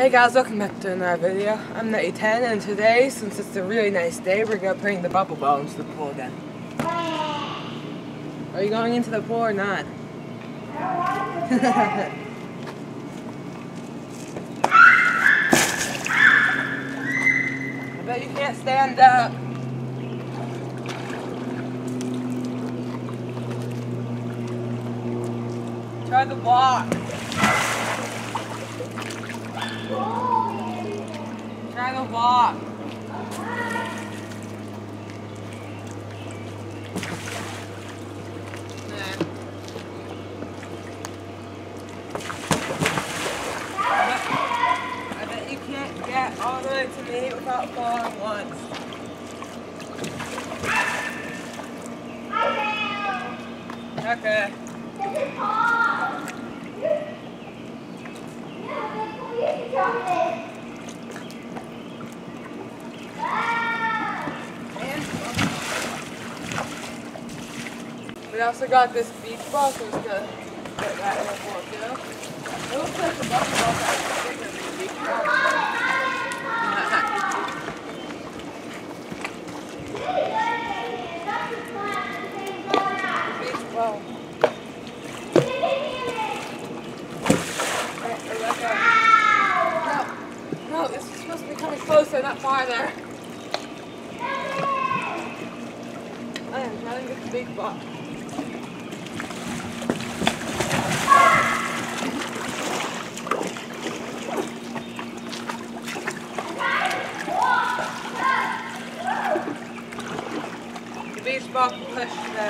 Hey guys, welcome back to another video. I'm Nutty 10 and today, since it's a really nice day, we're going to bring the bubble ball into the pool again. Are you going into the pool or not? I bet you can't stand up. Try the walk. Try to walk. I bet you can't get all the way to me without falling once. Okay. We also got this beach ball, so we're gonna get that in the pool too. It looks like the bubble ball's actually bigger than the beach ball. ball. Big ball. The beach ball can push the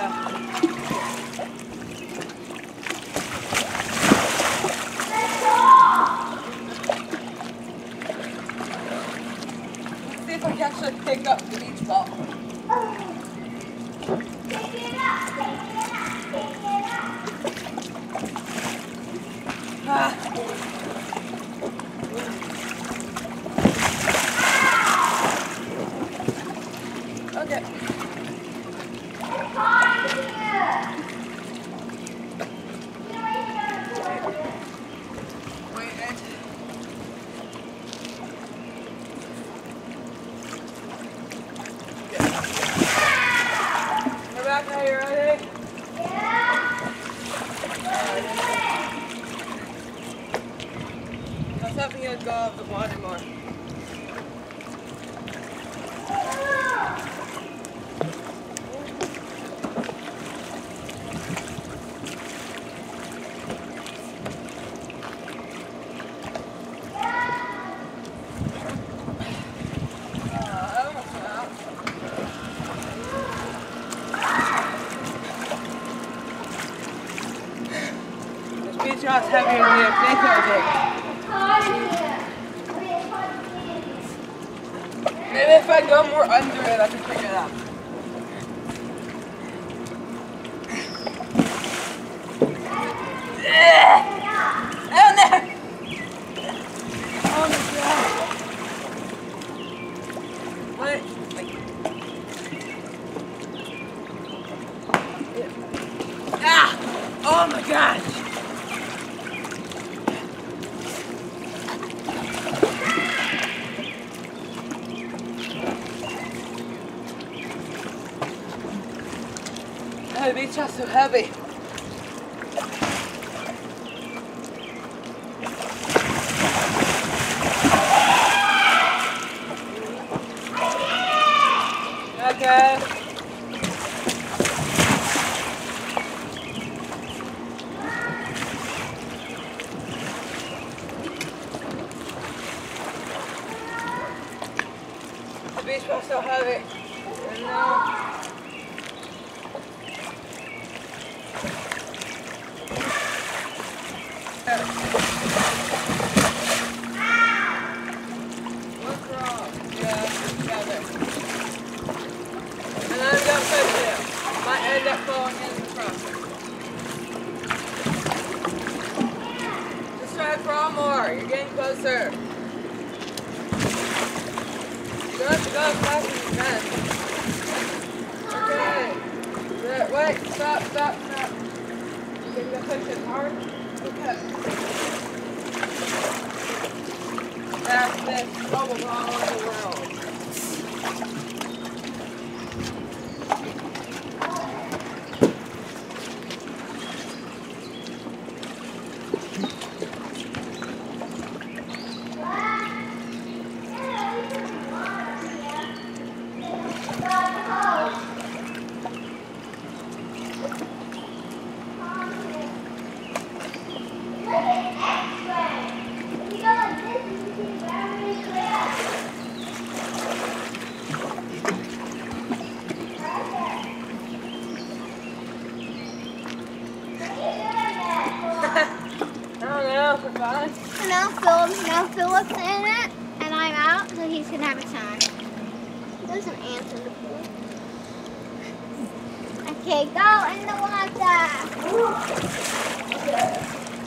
Let's see if I can actually pick up the beach ball. Ah. Okay. Wait, wait. Rebecca, are you ready? I was off the water more. Uh, I almost went out. This beach ball is heavier than you think it would be. Maybe if I go more under it, I can pick it up. Oh no! Oh my god! Wait. Ah! Oh my gosh! The beach is so heavy. Okay. The beach ball's so heavy. that ball hands across. Just try for all more. You're getting closer. Good, good, clapping again. Okay. Good. Wait, stop, stop, stop. You're going to push it hard. Okay. That's this bubble all over the world. Now, No now no Phillips in it, and I'm out, so he's gonna have a time. There's an ant in the pool. Okay, go in the water. Okay.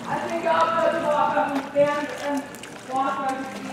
I think I'll go to the bottom. and stand and walk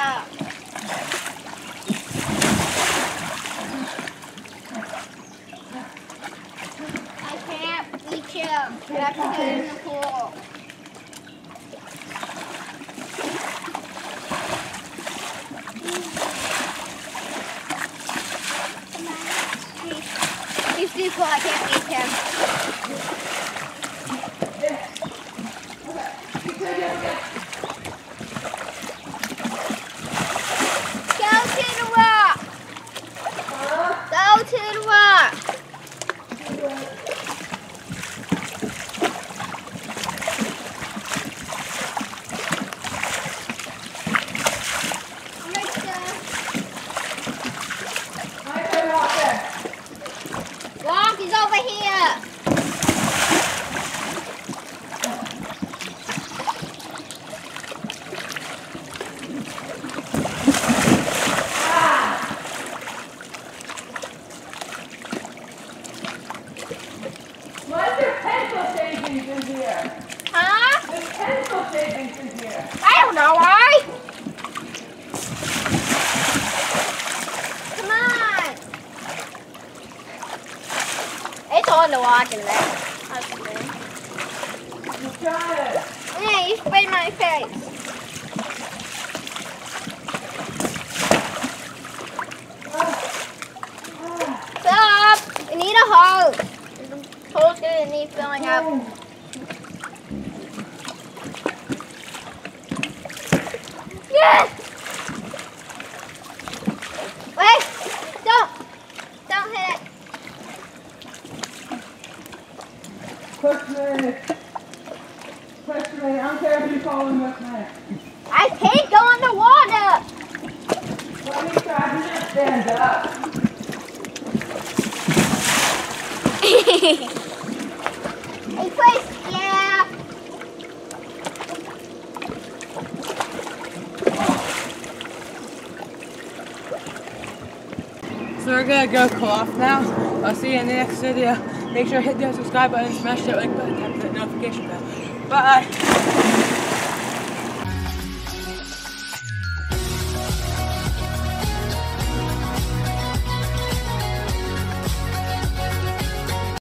I can't reach him. We have to get in the pool. He's too cool, I can't reach him. Okay. all right? Come on. It's on the water there. You got it. Yeah, you sprayed my face. Stop! I need a hose. The hole's gonna need filling up. Push me. Push me. I don't care if you fall in with me. I can't go in the water! Let me try to just stand up. hey, please, yeah. So we're gonna go cool off now. I'll see you in the next video. Make sure to hit the subscribe button, smash that like button, tap that notification bell. Bye.